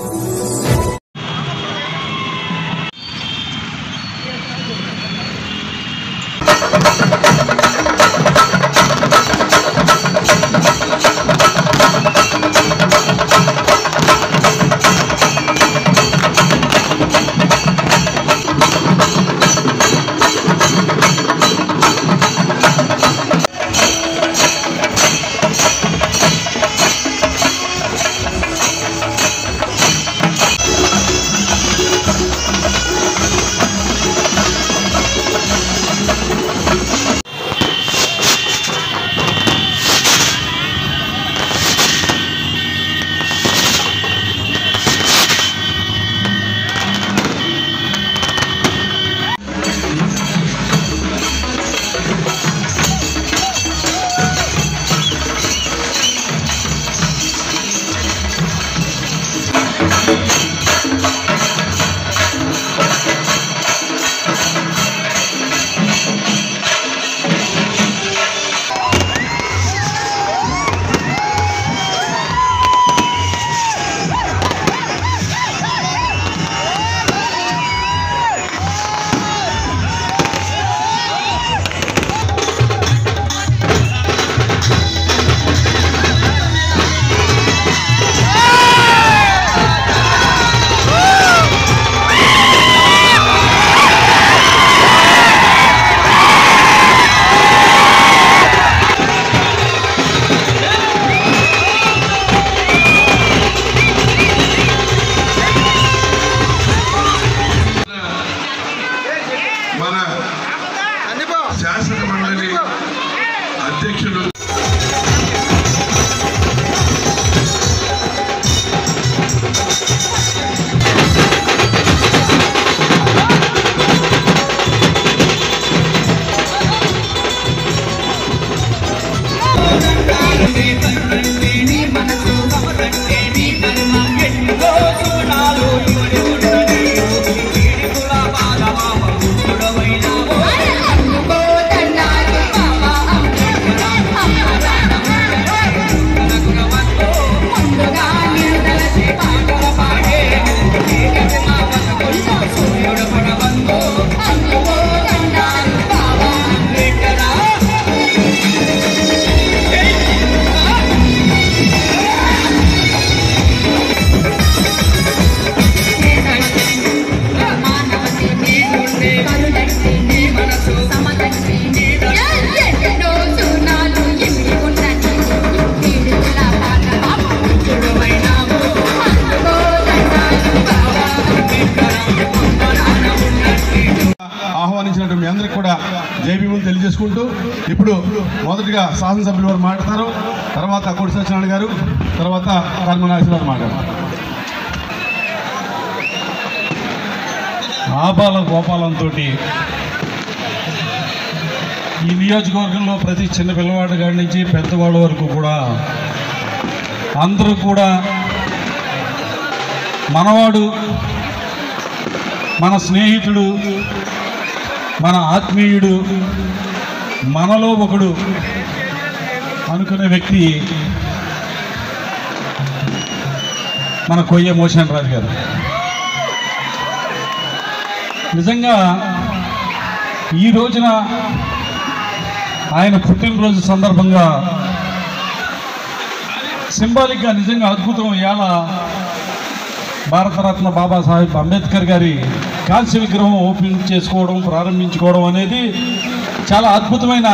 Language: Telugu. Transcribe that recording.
Thank you. మన శాసన అందరికి కూడా జైభీములు తెలియజేసుకుంటూ ఇప్పుడు మొదటిగా శాసనసభ్యుల వారు మాట్లాడతారు. తర్వాత కోటి సత్యనారాయణ గారు తర్వాత కర్మనాశి గారు మాట్లాడతారు. ఆపాల గోపాలంతో ఈ నియోజకవర్గంలో ప్రతి చిన్న పిల్లవాడి కాడి నుంచి పెద్దవాళ్ళ వరకు కూడా అందరూ కూడా మనవాడు మన స్నేహితుడు మన ఆత్మీయుడు మనలో ఒకడు అనుకునే వ్యక్తి మన కొయ్య మోషన్ రాజు గారు. నిజంగా ఈ రోజున ఆయన పుట్టినరోజు సందర్భంగా సింబాలిక్గా నిజంగా అద్భుతం. ఎలా భారతరత్న బాబాసాహెబ్ అంబేద్కర్ గారి కాంస్య విగ్రహం ఓపెన్ చేసుకోవడం ప్రారంభించుకోవడం అనేది చాలా అద్భుతమైన